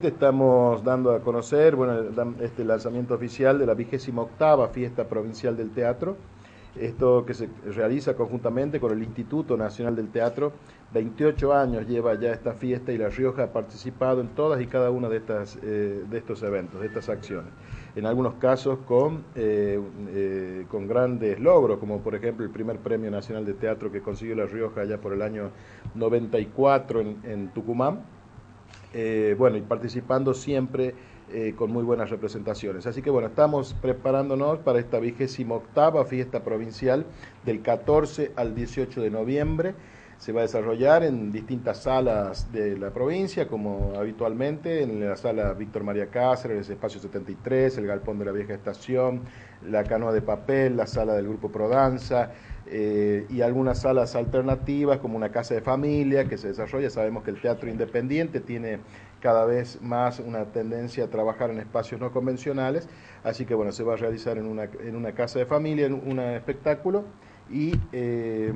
Estamos dando a conocer bueno, este lanzamiento oficial de la vigésima octava Fiesta Provincial del Teatro, esto que se realiza conjuntamente con el Instituto Nacional del Teatro. 28 años lleva ya esta fiesta y La Rioja ha participado en todas y cada una de, estas, eh, de estos eventos, de estas acciones. En algunos casos con, eh, eh, con grandes logros, como por ejemplo el primer Premio Nacional de Teatro que consiguió La Rioja ya por el año 94 en, en Tucumán eh, bueno, y participando siempre eh, con muy buenas representaciones. Así que bueno, estamos preparándonos para esta vigésima octava fiesta provincial del 14 al 18 de noviembre. Se va a desarrollar en distintas salas de la provincia, como habitualmente, en la sala Víctor María Cáceres, el espacio 73, el galpón de la vieja estación, la canoa de papel, la sala del grupo Prodanza, eh, y algunas salas alternativas como una casa de familia que se desarrolla. Sabemos que el teatro independiente tiene cada vez más una tendencia a trabajar en espacios no convencionales, así que bueno, se va a realizar en una, en una casa de familia, en un espectáculo y eh,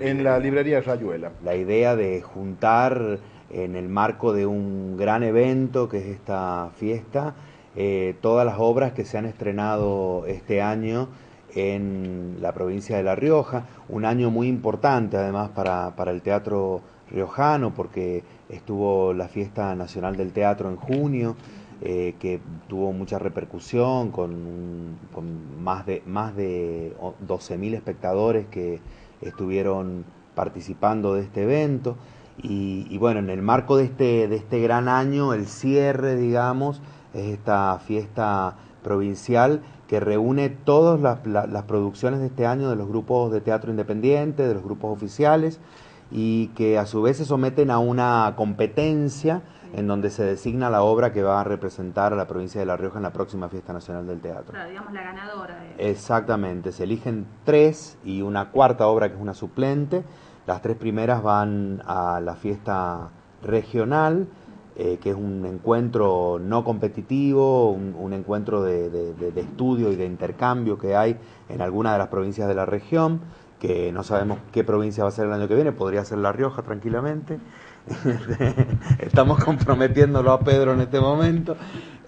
en la librería Rayuela. La idea de juntar en el marco de un gran evento que es esta fiesta, eh, todas las obras que se han estrenado este año en la provincia de La Rioja, un año muy importante además para, para el teatro riojano porque estuvo la fiesta nacional del teatro en junio, eh, que tuvo mucha repercusión con, con más de, más de 12.000 espectadores que estuvieron participando de este evento. Y, y, bueno, en el marco de este, de este gran año, el cierre, digamos, es esta fiesta provincial que reúne todas las, las, producciones de este año de los grupos de teatro independiente, de los grupos oficiales, y que a su vez se someten a una competencia en donde se designa la obra que va a representar a la provincia de La Rioja en la próxima Fiesta Nacional del Teatro. Claro, digamos la ganadora. Exactamente, se eligen tres y una cuarta obra que es una suplente. Las tres primeras van a la fiesta regional, eh, que es un encuentro no competitivo, un, un encuentro de, de, de, estudio y de intercambio que hay en alguna de las provincias de la región, que no sabemos qué provincia va a ser el año que viene, podría ser La Rioja tranquilamente. Estamos comprometiéndolo a Pedro en este momento.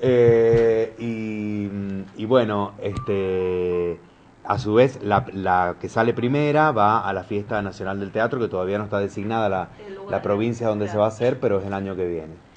Eh, y, y, bueno, este, a su vez, la, la, que sale primera va a la Fiesta Nacional del Teatro, que todavía no está designada la, la provincia donde se va a hacer, pero es el año que viene.